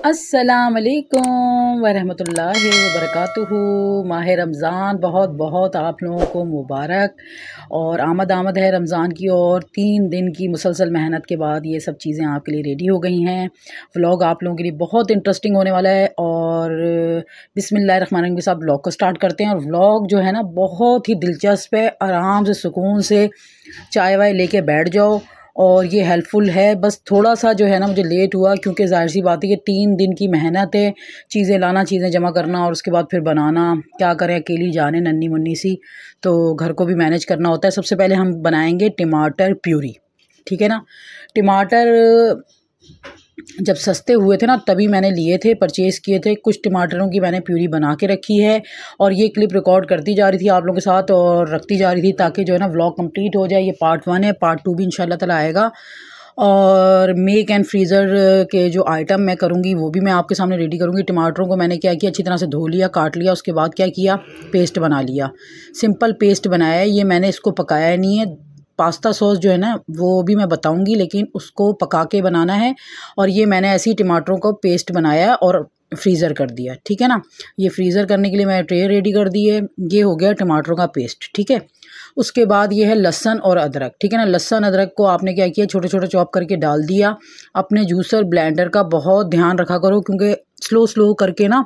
अस्सलाम वालेकुम वरहमतुल्लाहि वबरकातुहू। माह रमज़ान, बहुत बहुत आप लोगों को मुबारक। और आमद आमद है रमज़ान की और तीन दिन की मुसलसल मेहनत के बाद ये सब चीज़ें आपके लिए रेडी हो गई हैं। व्लॉग आप लोगों के लिए बहुत इंटरेस्टिंग होने वाला है और बिसमिल्लाम के साथ व्लॉग को स्टार्ट करते हैं। और व्लॉग जो है ना, बहुत ही दिलचस्प है। आराम से, सुकून से चाय वाय लेके बैठ जाओ। और ये हेल्पफुल है। बस थोड़ा सा जो है ना मुझे लेट हुआ क्योंकि ज़ाहिर सी बात है कि तीन दिन की मेहनत है, चीज़ें लाना, चीज़ें जमा करना और उसके बाद फिर बनाना। क्या करें, अकेली जाने नन्नी मुन्नी सी। तो घर को भी मैनेज करना होता है। सबसे पहले हम बनाएँगे टमाटर प्यूरी। ठीक है ना? टमाटर जब सस्ते हुए थे ना, तभी मैंने लिए थे परचेज़ किए थे। कुछ टमाटरों की मैंने प्यूरी बना के रखी है और ये क्लिप रिकॉर्ड करती जा रही थी आप लोगों के साथ और रखती जा रही थी ताकि जो है ना व्लॉग कंप्लीट हो जाए। ये पार्ट वन है पार्ट टू भी इंशाल्लाह ताला आएगा। और मेक एंड फ्रीज़र के जो आइटम मैं करूँगी, वो भी मैं आपके सामने रेडी करूँगी। टमाटरों को मैंने क्या किया, अच्छी तरह से धो लिया, काट लिया, उसके बाद क्या किया पेस्ट बना लिया। सिंपल पेस्ट बनाया है, ये मैंने इसको पकाया नहीं है। पास्ता सॉस जो है ना, वो भी मैं बताऊँगी, लेकिन उसको पका के बनाना है। और ये मैंने ऐसे ही टमाटरों को पेस्ट बनाया और फ्रीज़र कर दिया, ठीक है ना? ये फ्रीज़र करने के लिए मैं ट्रे रेडी कर दी है। ये हो गया टमाटरों का पेस्ट, ठीक है? उसके बाद ये है लहसन और अदरक, ठीक है ना? लहसन, अदरक को आपने क्या किया छोटे छोटे चॉप करके डाल दिया। अपने जूसर ब्लेंडर का बहुत ध्यान रखा करो, क्योंकि स्लो स्लो करके ना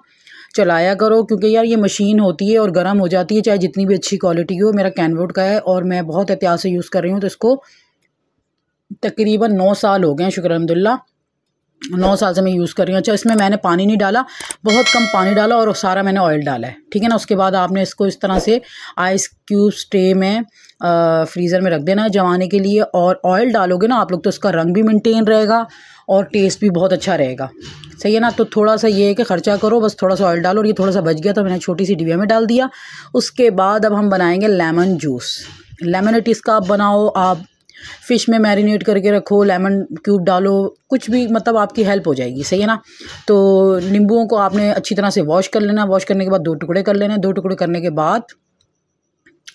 चलाया करो क्योंकि यार ये मशीन होती है और गर्म हो जाती है चाहे जितनी भी अच्छी क्वालिटी की हो मेरा कैनवुड का है और मैं बहुत एहतियात से यूज़ कर रही हूँ तो इसको तकरीबन नौ साल हो गए हैं शुक्र अलहमदिल्ला। नौ साल से मैं यूज़ कर रही हूँ। अच्छा इसमें मैंने पानी नहीं डाला बहुत कम पानी डाला और सारा मैंने ऑयल डाला है ठीक है ना? उसके बाद आपने इसको इस तरह से आइस क्यूब स्टे में आ, फ्रीज़र में रख देना है जमाने के लिए और ऑयल डालोगे ना आप लोग तो उसका रंग भी मेंटेन रहेगा। और टेस्ट भी बहुत अच्छा रहेगा। सही है ना? तो थोड़ा सा ये है कि ख़र्चा करो, बस थोड़ा सा ऑयल डालो और ये थोड़ा सा बच गया तो मैंने छोटी सी डिबिया में डाल दिया। उसके बाद अब हम बनाएँगे लेमन जूस लेमन इसका आप बनाओ, आप फ़िश में मैरिनेट करके रखो लेमन क्यूब डालो, कुछ भी मतलब आपकी हेल्प हो जाएगी, सही है ना? तो नींबुओं को आपने अच्छी तरह से वॉश कर लेना। वॉश करने के बाद दो टुकड़े कर लेने। दो टुकड़े करने के बाद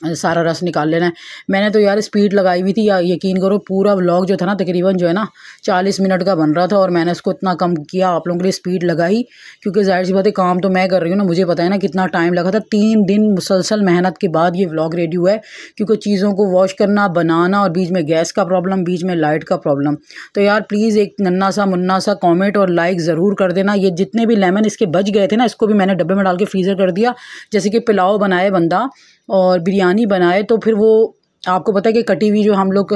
सारा रस निकाल लेना है। मैंने तो यार स्पीड लगाई हुई थी, या यकीन करो, पूरा व्लॉग जो था ना, तकरीबन जो है ना, चालीस मिनट का बन रहा था, और मैंने इसको इतना कम किया, आप लोगों के लिए स्पीड लगाई, क्योंकि ज़ाहिर सी बात है, काम तो मैं कर रही हूँ ना, मुझे पता है ना कितना टाइम लगा था। तीन दिन मुसलसल मेहनत के बाद ये व्लॉग रेडी हुआ है, क्योंकि चीज़ों को वॉश करना, बनाना, और बीच में गैस का प्रॉब्लम बीच में लाइट का प्रॉब्लम तो यार प्लीज़ एक नन्ना सा मुन्ना सा कॉमेंट और लाइक ज़रूर कर देना। ये जितने भी लेमन इसके बच गए थे ना, इसको भी मैंने डब्बे में डाल के फ्रीज़र कर दिया, जैसे कि पुलाव बनाए बंदा और बिरयानी बनाए तो फिर वो, आपको पता है कि कटी हुई जो हम लोग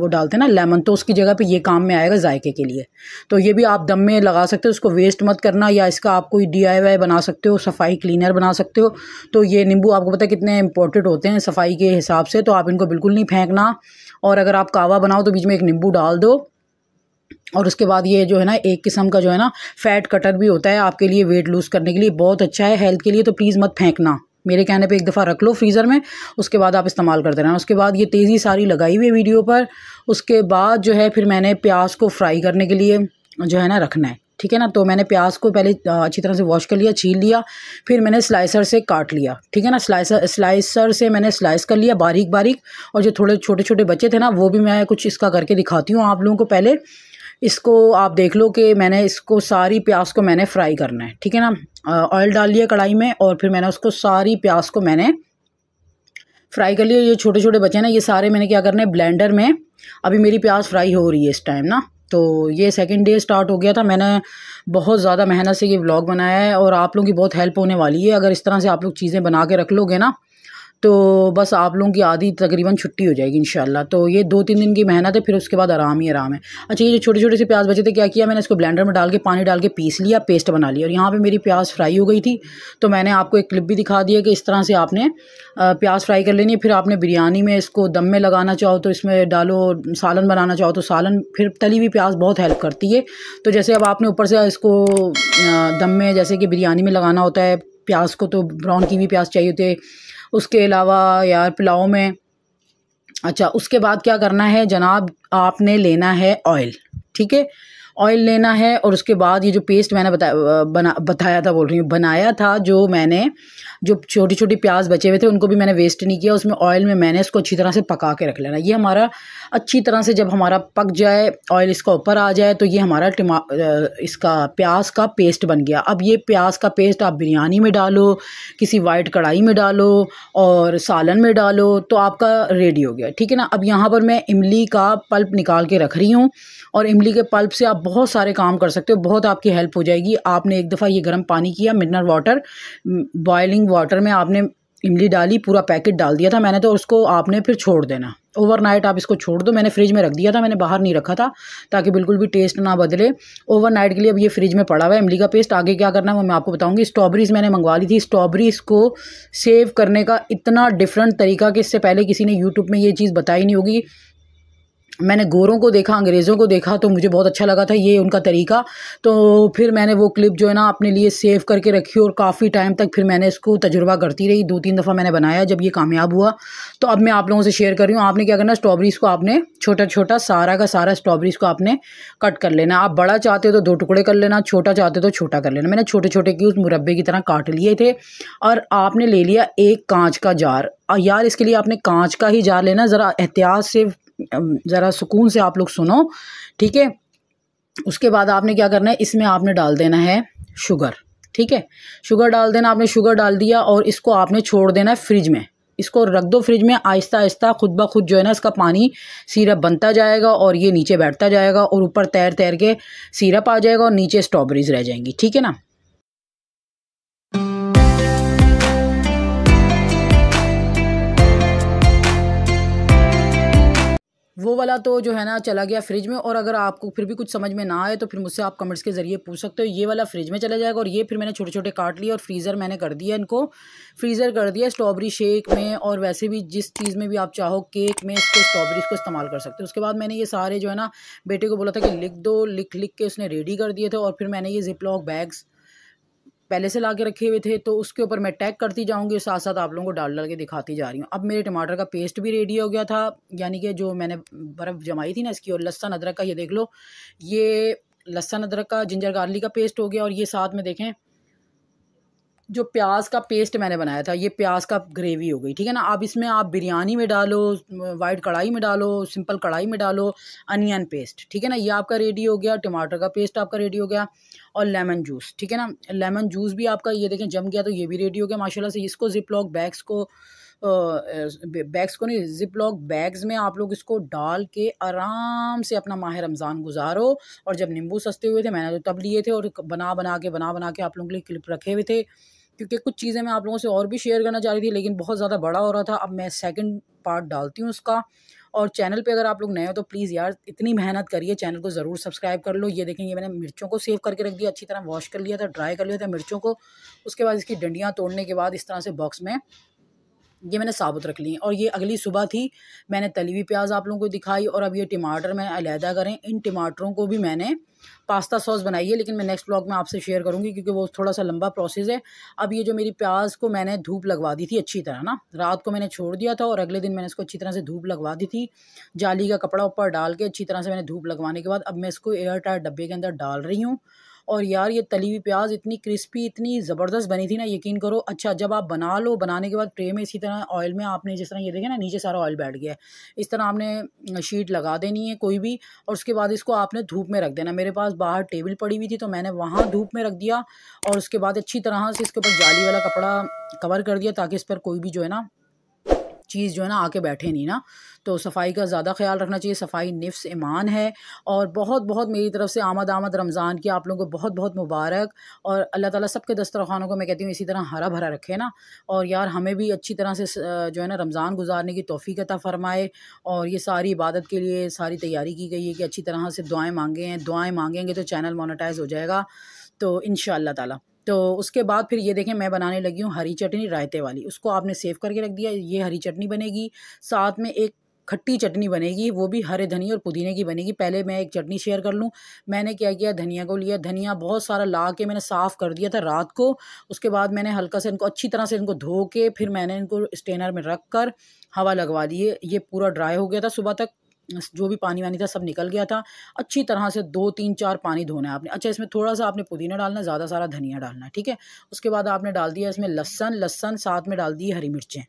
वो डालते हैं ना, लेमन तो उसकी जगह पे ये काम में आएगा जायके के लिए। तो ये भी आप दम में लगा सकते हो, उसको वेस्ट मत करना, या इसका आप कोई डी आई वाई बना सकते हो, सफ़ाई क्लीनर बना सकते हो। तो ये नींबू, आपको पता है कितने इंपॉर्टेंट होते हैं सफ़ाई के हिसाब से तो आप इनको बिल्कुल नहीं फेंकना। और अगर आप कावा बनाओ तो बीच में एक नींबू डाल दो। और उसके बाद ये जो है ना, एक किस्म का जो है ना फैट कटर भी होता है, आपके लिए वेट लूज़ करने के लिए बहुत अच्छा है हेल्थ के लिए तो प्लीज़ मत फेंकना। मेरे कहने पे एक दफ़ा रख लो फ्रीज़र में, उसके बाद आप इस्तेमाल करते रहना। उसके बाद ये तेज़ी सारी लगाई हुई वीडियो पर, उसके बाद जो है फिर मैंने प्याज को फ्राई करने के लिए जो है ना रखना है। ठीक है ना? तो मैंने प्याज को पहले अच्छी तरह से वॉश कर लिया, छील लिया, फिर मैंने स्लाइसर से काट लिया। ठीक है ना? स्लाइसर स्लाइसर से मैंने स्लाइस कर लिया बारीक बारीक और जो थोड़े छोटे छोटे बच्चे थे ना, वो भी मैं कुछ इसका करके दिखाती हूँ आप लोगों को पहले। इसको आप देख लो कि मैंने इसको सारी प्याज को मैंने फ्राई करना है, ठीक है ना? ऑयल डाल लिया कढ़ाई में और फिर मैंने उसको सारी प्याज को मैंने फ्राई कर लिया। ये छोटे छोटे बच्चे ना, ये सारे मैंने क्या करना है, ब्लेंडर में। अभी मेरी प्याज फ्राई हो रही है इस टाइम ना तो ये सेकंड डे स्टार्ट हो गया था। मैंने बहुत ज़्यादा मेहनत से ये व्लॉग बनाया है और आप लोगों की बहुत हेल्प होने वाली है। अगर इस तरह से आप लोग चीज़ें बना के रख लोगे ना तो बस आप लोगों की आधी तकरीबन छुट्टी हो जाएगी इंशाल्लाह। तो ये दो तीन दिन की मेहनत है, फिर उसके बाद आराम ही आराम है। अच्छा ये जो छोटे छोटे से प्याज बचे थे, क्या किया मैंने? इसको ब्लेंडर में डाल के, पानी डाल के पीस लिया पेस्ट बना लिया। और यहाँ पे मेरी प्याज फ्राई हो गई थी तो मैंने आपको एक क्लिप भी दिखा दिया कि इस तरह से आपने प्याज फ्राई कर लेनी है। फिर आपने बिरयानी में इसको दम में लगाना चाहो तो इसमें डालो, सालन बनाना चाहो तो सालन, फिर तली हुई प्याज बहुत हेल्प करती है। तो जैसे अब आपने ऊपर से इसको दम में, जैसे कि बिरयानी में लगाना होता है, प्याज को तो ब्राउन की भी प्याज चाहिए होती है। उसके अलावा यार पुलाव में। अच्छा उसके बाद क्या करना है? जनाब, आपने लेना है ऑयल ठीक है? ऑयल लेना है और उसके बाद ये जो पेस्ट मैंने बताया बना, बताया था, बोल रही हूँ, बनाया था जो मैंने, जो छोटी छोटी प्याज बचे हुए थे, उनको भी मैंने वेस्ट नहीं किया, उसमें ऑयल में मैंने इसको अच्छी तरह से पका के रख लेना। ये हमारा अच्छी तरह से जब हमारा पक जाए ऑयल इसका ऊपर आ जाए तो ये हमारा टमा इसका प्याज का पेस्ट बन गया। अब ये प्याज का पेस्ट आप बिरयानी में डालो, किसी वाइट कढ़ाई में डालो और सालन में डालो तो आपका रेडी हो गया। ठीक है ना? अब यहाँ पर मैं इमली का पल्प निकाल के रख रही हूँ और इमली के पल्प से आप बहुत सारे काम कर सकते हो, बहुत आपकी हेल्प हो जाएगी। आपने एक दफ़ा ये गर्म पानी किया मिनरल वाटर बॉयलिंग वाटर में आपने इमली डाली, पूरा पैकेट डाल दिया था मैंने तो उसको आपने फिर छोड़ देना। ओवरनाइट आप इसको छोड़ दो, मैंने फ्रिज में रख दिया था, मैंने बाहर नहीं रखा था, ताकि बिल्कुल भी टेस्ट ना बदले। ओवरनाइट के लिए अब ये फ्रिज में पड़ा हुआ है इमली का पेस्ट आगे क्या करना है वो मैं आपको बताऊँगी। स्ट्रॉबेरीज मैंने मंगवा ली थी। स्ट्रॉबेरीज को सेव करने का इतना डिफरेंट तरीका कि इससे पहले किसी ने यूट्यूब में ये चीज़ बताई नहीं होगी। मैंने गोरों को देखा, अंग्रेज़ों को देखा तो मुझे बहुत अच्छा लगा था ये उनका तरीका। तो फिर मैंने वो क्लिप जो है ना अपने लिए सेव करके रखी और काफ़ी टाइम तक फिर मैंने इसको तजुर्बा करती रही। दो तीन दफ़ा मैंने बनाया जब ये कामयाब हुआ। तो अब मैं आप लोगों से शेयर कर रही हूँ, आपने क्या करना स्ट्रॉबेरीज़ को आपने छोटा छोटा सारा का सारा स्ट्रॉबेरीज़ को आपने कट कर लेना आप बड़ा चाहते हो तो दो टुकड़े कर लेना, छोटा चाहते हो तो छोटा कर लेना। मैंने छोटे छोटे की उस मुरबे की तरह काट लिए थे और आपने ले लिया एक कांच का जार। यार, इसके लिए आपने कांच का ही जार लेना, ज़रा एहतियात से ज़रा सुकून से आप लोग सुनो, ठीक है? उसके बाद आपने क्या करना है, इसमें आपने डाल देना है शुगर, ठीक है? शुगर डाल देना, आपने शुगर डाल दिया और इसको आपने छोड़ देना है फ्रिज में। इसको रख दो फ्रिज में, आहिस्ता आहिस्ता, खुद ब खुद जो है ना, इसका पानी सीरप बनता जाएगा और ये नीचे बैठता जाएगा और ऊपर तैर तैर के सीरप आ जाएगा और नीचे स्ट्रॉबेरीज रह जाएँगी, ठीक है ना? वाला तो जो है ना चला गया फ्रिज में, और अगर आपको फिर भी कुछ समझ में ना आए तो फिर मुझसे आप कमेंट्स के ज़रिए पूछ सकते हो। ये वाला फ्रिज में चला जाएगा, और ये फिर मैंने छोटे छोटे काट लिए, और फ्रीज़र मैंने कर दिया इनको। फ्रीज़र कर दिया स्ट्रॉबेरी शेक में, और वैसे भी जिस चीज़ में भी आप चाहो केक में इसको स्ट्रॉबेरीज को इस्तेमाल कर सकते हो। उसके बाद मैंने ये सारे जो है ना, बेटे को बोला था कि लिख दो लिख लिख के उसने रेडी कर दिए थे, और फिर मैंने ये जिप जिपलॉक बैग्स पहले से ला के रखे हुए थे तो उसके ऊपर मैं टैग करती जाऊँगी साथ साथ आप लोगों को डाल डाल के दिखाती जा रही हूँ। अब मेरे टमाटर का पेस्ट भी रेडी हो गया था, यानी कि जो मैंने बर्फ़ जमाई थी ना इसकी, और लहसन अदरक का, ये देख लो, ये लहसन अदरक का जिंजर गार्ली का पेस्ट हो गया, और ये साथ में देखें जो प्याज का पेस्ट मैंने बनाया था, ये प्याज का ग्रेवी हो गई, ठीक है ना? अब इसमें आप बिरयानी में डालो वाइट कढ़ाई में डालो सिंपल कढ़ाई में डालो अनियन पेस्ट ठीक है ना? ये आपका रेडी हो गया, टमाटर का पेस्ट आपका रेडी हो गया और लेमन जूस ठीक है ना? लेमन जूस भी आपका, ये देखें, जम गया तो ये भी रेडी हो गया, माशाल्लाह से। इसको जिप लॉक बैग्स को बैग्स को नहीं जिप लॉक बैग्स में आप लोग इसको डाल के आराम से अपना माह रमज़ान गुजारो। और जब नींबू सस्ते हुए थे, मैंने तो तब लिए थे और बना बना के बना बना के आप लोगों के लिए क्लिप रखे हुए थे। क्योंकि कुछ चीज़ें मैं आप लोगों से और भी शेयर करना चाह रही थी, लेकिन बहुत ज़्यादा बड़ा हो रहा था। अब मैं सेकंड पार्ट डालती हूँ उसका। और चैनल पे अगर आप लोग नए हो तो प्लीज़ यार, इतनी मेहनत करिए चैनल को ज़रूर सब्सक्राइब कर लो। ये देखेंगे मैंने मिर्चों को सेव करके रख दिया, अच्छी तरह वॉश कर लिया था ड्राई कर लिया था मिर्चों को। उसके बाद इसकी डंडियाँ तोड़ने के बाद इस तरह से बॉक्स में ये मैंने साबुत रख ली और ये अगली सुबह थी, मैंने तली हुई प्याज आप लोगों को दिखाई और अब ये टमाटर मैंने अलहदा करें। इन टमाटरों को भी मैंने पास्ता सॉस बनाई है, लेकिन मैं नेक्स्ट ब्लॉग में आपसे शेयर करूँगी क्योंकि वो थोड़ा सा लंबा प्रोसेस है। अब ये जो मेरी प्याज को मैंने धूप लगवा दी थी अच्छी तरह ना, रात को मैंने छोड़ दिया था और अगले दिन मैंने इसको अच्छी तरह से धूप लगवा दी थी। जाली का कपड़ा ऊपर डाल के अच्छी तरह से मैंने धूप लगवाने के बाद अब मैं इसको एयर टाइट डब्बे के अंदर डाल रही हूँ। और यार ये तली हुई प्याज इतनी क्रिस्पी इतनी ज़बरदस्त बनी थी ना, यकीन करो। अच्छा जब आप बना लो, बनाने के बाद ट्रे में इसी तरह ऑयल में आपने जिस तरह, ये देखे ना, नीचे सारा ऑयल बैठ गया है। इस तरह आपने शीट लगा देनी है कोई भी और उसके बाद इसको आपने धूप में रख देना। मेरे पास बाहर टेबल पड़ी हुई थी तो मैंने वहाँ धूप में रख दिया और उसके बाद अच्छी तरह से इसके ऊपर जाली वाला कपड़ा कवर कर दिया ताकि इस पर कोई भी जो है ना चीज़ जो है ना आके बैठे नहीं ना। तो सफ़ाई का ज़्यादा ख्याल रखना चाहिए, सफ़ाई निफ्स ईमान है। और बहुत बहुत मेरी तरफ़ से आमद आमद रमज़ान की आप लोगों को बहुत बहुत मुबारक। और अल्लाह ताला सबके दस्तरखानों को मैं कहती हूँ इसी तरह हरा भरा रखे ना। और यार हमें भी अच्छी तरह से जो है ना रमज़ान गुजारने की तोफ़ी अता फ़रमाए। और ये सारी इबादत के लिए सारी तैयारी की गई है कि अच्छी तरह से दुआएँ मांगे हैं। दुआएँ मांगेंगे तो चैनल मोनेटाइज हो जाएगा। तो इन ताला। तो उसके बाद फिर ये देखें, मैं बनाने लगी हूँ हरी चटनी रायते वाली। उसको आपने सेव करके रख दिया, ये हरी चटनी बनेगी। साथ में एक खट्टी चटनी बनेगी, वो भी हरे धनिया और पुदीने की बनेगी। पहले मैं एक चटनी शेयर कर लूँ। मैंने क्या किया, धनिया को लिया। धनिया बहुत सारा ला के मैंने साफ़ कर दिया था रात को। उसके बाद मैंने हल्का से इनको, अच्छी तरह से इनको धो के फिर मैंने इनको स्टेनर में रख कर हवा लगवा दिए ये पूरा ड्राई हो गया था सुबह तक। जो भी पानी वानी था सब निकल गया था। अच्छी तरह से दो, तीन, चार पानी धोना है आपने। अच्छा इसमें थोड़ा सा आपने पुदीना डालना, ज़्यादा सारा धनिया डालना, ठीक है? उसके बाद आपने डाल दिया इसमें लहसन लहसन साथ में डाल दी हरी मिर्चें।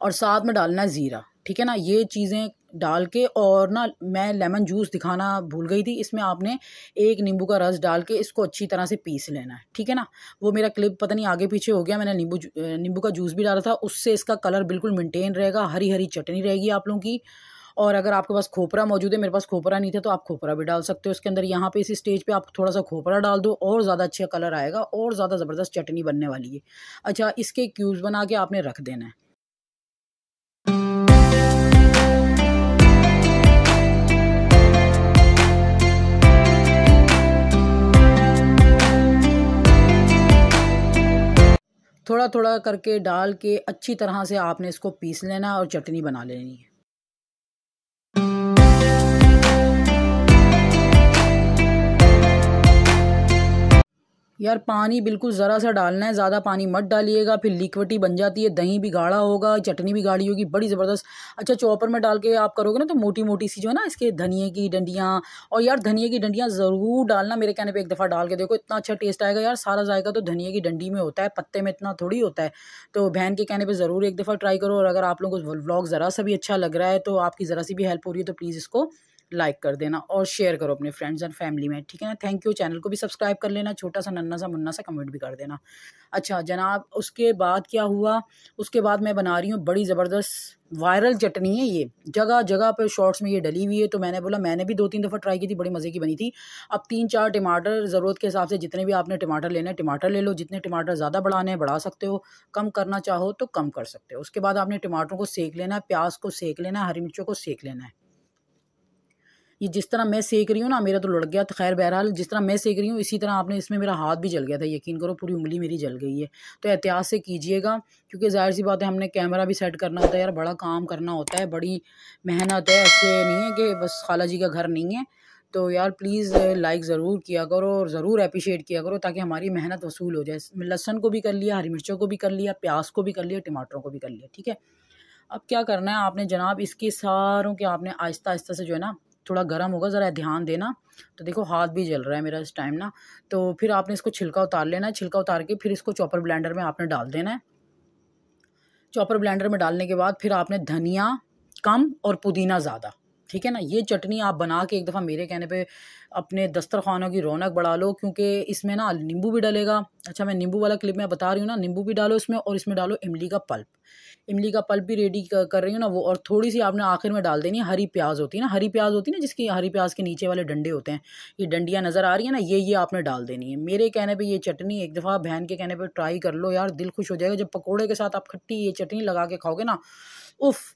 और साथ में डालना है ज़ीरा, ठीक है ना? ये चीज़ें डाल के और ना, मैं लेमन जूस दिखाना भूल गई थी, इसमें आपने एक नींबू का रस डाल के इसको अच्छी तरह से पीस लेना है, ठीक है ना? वो मेरा क्लिप पता नहीं आगे पीछे हो गया, मैंने नींबू नींबू का जूस भी डाला था, उससे इसका कलर बिल्कुल मेंटेन रहेगा हरी हरी चटनी रहेगी आप लोगों की। और अगर आपके पास खोपरा मौजूद है, मेरे पास खोपरा नहीं था तो आप खोपरा भी डाल सकते हो। उसके अंदर यहाँ पे इसी स्टेज पे आप थोड़ा सा खोपरा डाल दो और ज़्यादा अच्छा कलर आएगा और ज़्यादा ज़बरदस्त चटनी बनने वाली है। अच्छा इसके क्यूब्स बना के आपने रख देना है। थोड़ा थोड़ा करके डाल के अच्छी तरह से आपने इसको पीस लेना और चटनी बना लेनी है। यार पानी बिल्कुल ज़रा सा डालना है, ज़्यादा पानी मत डालिएगा, फिर लिक्विटी बन जाती है, दही भी गाढ़ा होगा, चटनी भी गाढ़ी होगी, बड़ी ज़बरदस्त। अच्छा चॉपर में डाल के आप करोगे ना तो मोटी मोटी सी जो है ना, इसके धनिए की डंडियाँ, और यार धनिए की डंडियाँ ज़रूर डालना, मेरे कहने पर एक दफ़ा डाल के देखो, इतना अच्छा टेस्ट आएगा यार, सारा जायका तो धनिए की डंडी में होता है, पत्ते में इतना थोड़ी होता है। तो बहन के कहने पर ज़रूर एक दफ़ा ट्राई करो, और अगर आप लोगों को व्लॉग ज़रा सा भी अच्छा लग रहा है तो आपकी ज़रा सी भी हेल्प हो रही है तो प्लीज़ इसको लाइक कर देना और शेयर करो अपने फ्रेंड्स एंड फैमिली में, ठीक है ना? थैंक यू चैनल को भी सब्सक्राइब कर लेना छोटा सा नन्ना सा मुन्ना सा कमेंट भी कर देना। अच्छा जनाब, उसके बाद क्या हुआ? उसके बाद मैं बना रही हूँ बड़ी ज़बरदस्त वायरल चटनी है ये। जगह जगह पर शॉर्ट्स में ये डली हुई है तो मैंने बोला, मैंने भी दो तीन दफ़ा ट्राई की थी, बड़ी मज़े की बनी थी। अब तीन चार टमाटर ज़रूरत के हिसाब से जितने भी आपने टमाटर लेने हैं, टमाटर ले लो। जितने टमाटर ज़्यादा बढ़ाने हैं, बढ़ा सकते हो। कम करना चाहो तो कम कर सकते हो। उसके बाद आपने टमाटरों को सेक लेना है, प्याज को सेक लेना है, हरी मिर्चों को सेक लेना है। ये जिस तरह मैं सेक रही हूँ ना, मेरा तो लड़ गया। तो खैर बहरहाल, जिस तरह मैं सेक रही हूँ, इसी तरह आपने इसमें मेरा हाथ भी जल गया था। यकीन करो, पूरी उंगली मेरी जल गई है। तो एहतियात से कीजिएगा, क्योंकि ज़ाहिर सी बात है, हमने कैमरा भी सेट करना होता है यार। बड़ा काम करना होता है, बड़ी मेहनत है। ऐसे नहीं है कि बस खाला जी का घर नहीं है। तो यार, प्लीज़ लाइक ज़रूर किया करो और ज़रूर अप्रिशिएट किया करो, ताकि हमारी मेहनत वसूल हो जाए। लहसन को भी कर लिया, हरी मिर्चों को भी कर लिया, प्याज को भी कर लिया, टमाटरों को भी कर लिया, ठीक है? अब क्या करना है आपने जनाब, इसके सारों के आपने आहिस्ता आहिस्ता से जो है ना थोड़ा गर्म होगा, ज़रा ध्यान देना। तो देखो, हाथ भी जल रहा है मेरा इस टाइम ना। तो फिर आपने इसको छिलका उतार लेना है। छिलका उतार के फिर इसको चॉपर ब्लेंडर में आपने डाल देना है। चॉपर ब्लेंडर में डालने के बाद फिर आपने धनिया कम और पुदीना ज़्यादा। ठीक है ना? ये चटनी आप बना के एक दफ़ा मेरे कहने पे अपने दस्तरखानों की रौनक बढ़ा लो, क्योंकि इसमें ना नींबू भी डलेगा। अच्छा मैं नींबू वाला क्लिप में बता रही हूँ ना, नींबू भी डालो इसमें और इसमें डालो इमली का पल्प। इमली का पल्प भी रेडी कर रही हूँ ना वो, और थोड़ी सी आपने आखिर में डाल देनी है हरी प्याज होती है ना, हरी प्याज होती है ना, जिसकी हरी प्याज के नीचे वाले डंडे होते हैं। ये डंडियाँ नज़र आ रही है ना, ये ये आपने डाल देनी है। मेरे कहने पर ये चटनी एक दफ़ा बहन के कहने पर ट्राई कर लो यार, दिल खुश हो जाएगा। जब पकौड़े के साथ आप खट्टी ये चटनी लगा के खाओगे ना, उफ़!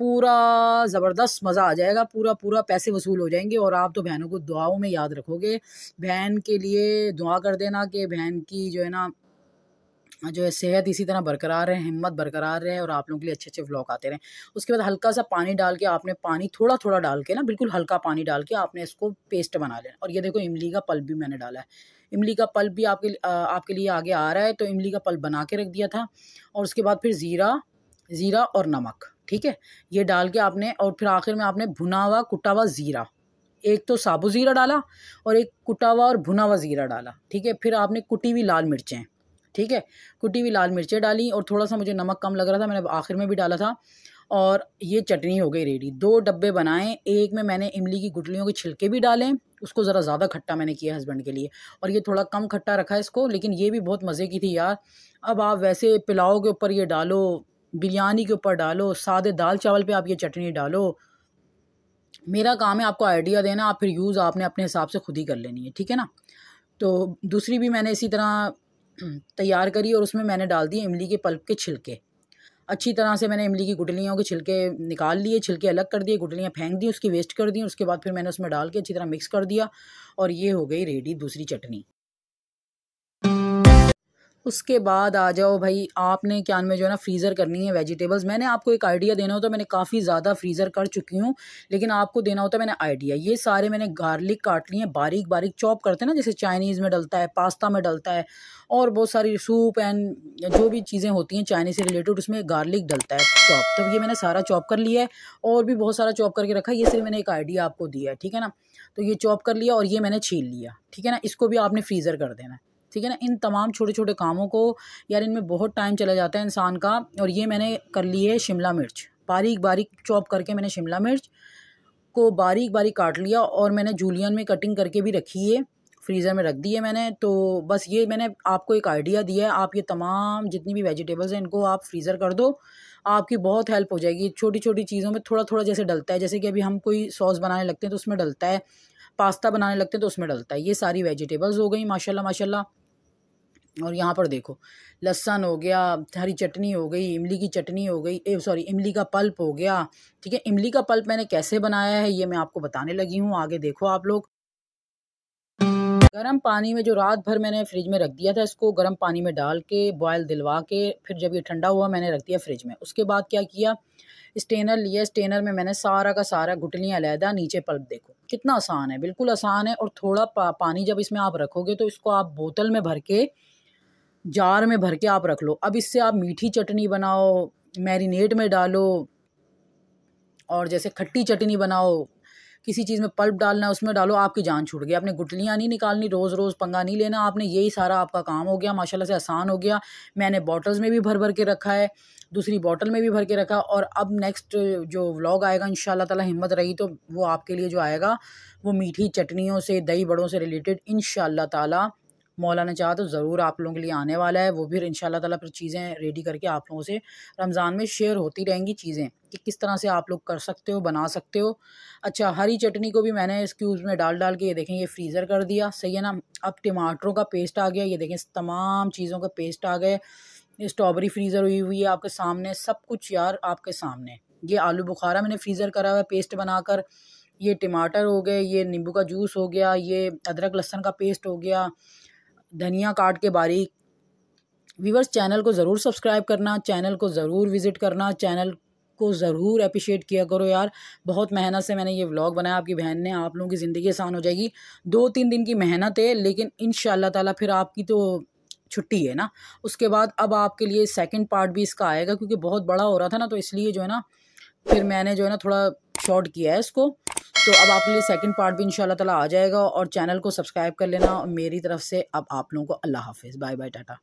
पूरा ज़बरदस्त मज़ा आ जाएगा, पूरा पूरा पैसे वसूल हो जाएँगे और आप तो बहनों को दुआओं में याद रखोगे। बहन के लिए दुआ कर देना कि बहन की जो है ना, जो है सेहत इसी तरह बरकरार रहे, हिम्मत बरकरार रहे और आप लोगों के लिए अच्छे अच्छे व्लॉग आते रहें। उसके बाद हल्का सा पानी डाल के आपने पानी थोड़ा थोड़ा डाल के ना, बिल्कुल हल्का पानी डाल के आपने इसको पेस्ट बना लेना। और ये देखो, इमली का पल्प भी मैंने डाला है। इमली का पल्प भी आपके आपके लिए आगे आ रहा है तो इमली का पल्प बना के रख दिया था। और उसके बाद फिर ज़ीरा ज़ीरा और नमक। ठीक है? ये डाल के आपने, और फिर आखिर में आपने भुना हुआ कुटा हुआ ज़ीरा। एक तो साबु ज़ीरा डाला और एक कुटा हुआ और भुना हुआ ज़ीरा डाला, ठीक है? फिर आपने कुटी हुई लाल मिर्चें, ठीक है? कुटी हुई लाल मिर्चें डाली और थोड़ा सा मुझे नमक कम लग रहा था, मैंने आखिर में भी डाला था और ये चटनी हो गई रेडी दो डब्बे बनाए, एक में मैंने इमली की गुटलियों के छिलके भी डालें, उसको ज़रा ज़्यादा खट्टा मैंने किया हस्बैंड के लिए और ये थोड़ा कम खट्टा रखा है इसको, लेकिन ये भी बहुत मज़े की थी यार। अब आप वैसे पुलाव के ऊपर ये डालो बिरयानी के ऊपर डालो, सादे दाल चावल पे आप ये चटनी डालो। मेरा काम है आपको आइडिया देना, आप फिर यूज़ आपने अपने हिसाब से खुद ही कर लेनी है, ठीक है ना? तो दूसरी भी मैंने इसी तरह तैयार करी और उसमें मैंने डाल दिए इमली के पल्प के छिलके। अच्छी तरह से मैंने इमली की गुटलियों के छिलके निकाल लिए, छिलके अलग कर दिए गुटलियाँ फेंक दी, उसकी वेस्ट कर दी, उसके बाद फिर मैंने उसमें डाल के अच्छी तरह मिक्स कर दिया और ये हो गई रेडी दूसरी चटनी। उसके बाद आ जाओ भाई, आपने क्या में जो है ना फ्रीज़र करनी है वेजिटेबल्स मैंने आपको एक आइडिया देना होता है मैंने काफ़ी ज़्यादा फ्रीज़र कर चुकी हूँ, लेकिन आपको देना होता है मैंने आइडिया ये सारे मैंने गार्लिक काट लिए हैं, बारीक बारीक चॉप करते हैं ना, जैसे चाइनीज़ में डलता है पास्ता में डलता है, और बहुत सारी सूप एंड जो भी चीज़ें होती हैं चाइनीज़ से रिलेटेड उसमें गार्लिक डलता है चॉप तब ये मैंने सारा चॉप कर लिया है, और भी बहुत सारा चॉप करके रखा ये सिर्फ़ मैंने एक आइडिया आपको दिया है, ठीक है ना? तो ये चॉप कर लिया और ये मैंने छील लिया, ठीक है ना? इसको भी आपने फ्रीज़र कर देना है। ठीक है ना? इन तमाम छोटे छोटे कामों को यार इनमें बहुत टाइम चला जाता है इंसान का और ये मैंने कर ली है शिमला मिर्च। बारीक बारीक चॉप करके मैंने शिमला मिर्च को बारीक बारीक काट लिया और मैंने जूलियन में कटिंग करके भी रखी है। फ्रीज़र में रख दी है मैंने तो बस ये मैंने आपको एक आइडिया दिया है। आप ये तमाम जितनी भी वेजिटेबल्स हैं इनको आप फ्रीज़र कर दो। आपकी बहुत हेल्प हो जाएगी। छोटी छोटी चीज़ों में थोड़ा थोड़ा जैसे डलता है, जैसे कि अभी हम कोई सॉस बनाने लगते हैं तो उसमें डलता है पास्ता बनाने लगते हैं तो उसमें डलता है। ये सारी वेजिटेबल्स हो गई, माशाल्लाह माशाल्लाह। और यहाँ पर देखो लहसन हो गया हरी चटनी हो गई इमली की चटनी हो गई सॉरी इमली का पल्प हो गया ठीक है? इमली का पल्प मैंने कैसे बनाया है ये मैं आपको बताने लगी हूँ आगे देखो आप लोग। गर्म पानी में जो रात भर मैंने फ्रिज में रख दिया था इसको गर्म पानी में डाल के बॉयल दिलवा के फिर जब ये ठंडा हुआ मैंने रख दिया फ्रिज में। उसके बाद क्या किया? स्टेनर लिया स्टेनर में मैंने सारा का सारा गुटलियाँ अलहदा नीचे पल्प देखो कितना आसान है बिल्कुल आसान है और थोड़ा पा, पानी जब इसमें आप रखोगे तो इसको आप बोतल में भर के जार में भर के आप रख लो। अब इससे आप मीठी चटनी बनाओ, मैरिनेट में डालो, और जैसे खट्टी चटनी बनाओ, किसी चीज़ में पल्प डालना है, उसमें डालो, आपकी जान छूट गई। आपने गुटलियाँ नहीं निकालनी रोज़ रोज़ पंगा नहीं लेना आपने, यही सारा आपका काम हो गया, माशाल्लाह से आसान हो गया। मैंने बॉटल्स में भी भर भर के रखा है, दूसरी बॉटल में भी भर के रखा, और अब नेक्स्ट जो व्लॉग आएगा इन ताला हिम्मत रही तो वो आपके लिए जो आएगा, वो मीठी चटनियों से, दही बड़ों से रिलेटेड इन ताला। मौला ने चाहा तो ज़रूर आप लोगों के लिए आने वाला है। वो भी इन ताला फिर चीज़ें रेडी करके आप लोगों से रमज़ान में शेयर होती रहेंगी चीज़ें कि किस तरह से आप लोग कर सकते हो, बना सकते हो। अच्छा हरी चटनी को भी मैंने इस क्यूब्स में डाल डाल के ये देखें, ये फ्रीज़र कर दिया। सही है ना? अब टमाटरों का पेस्ट आ गया। ये देखें तमाम चीज़ों का पेस्ट आ गए स्ट्रॉबेरी फ्रीज़र हुई हुई है आपके सामने। सब कुछ यार आपके सामने। ये आलू बुखारा मैंने फ्रीज़र करा हुआ है पेस्ट बनाकर। ये टमाटर हो गए, ये नींबू का जूस हो गया, ये अदरक लहसन का पेस्ट हो गया। धनिया काट के बारीक। व्यूवर्स चैनल को ज़रूर सब्सक्राइब करना चैनल को ज़रूर विज़िट करना चैनल को ज़रूर अप्रिशिएट किया करो यार। बहुत मेहनत से मैंने ये व्लॉग बनाया, आपकी बहन ने आप लोगों की ज़िंदगी आसान हो जाएगी। दो तीन दिन की मेहनत है, लेकिन इन ताला फिर आपकी तो छुट्टी है ना। उसके बाद अब आपके लिए सेकंड पार्ट भी इसका आएगा, क्योंकि बहुत बड़ा हो रहा था ना तो इसलिए जो है ना, फिर मैंने जो है ना थोड़ा शॉर्ट किया है इसको। तो अब आपके लिए सेकंड पार्ट भी इंशाल्लाह ताला आ जाएगा और चैनल को सब्सक्राइब कर लेना और मेरी तरफ़ से अब आप लोगों को अल्लाह हाफिज़। Bye bye Tata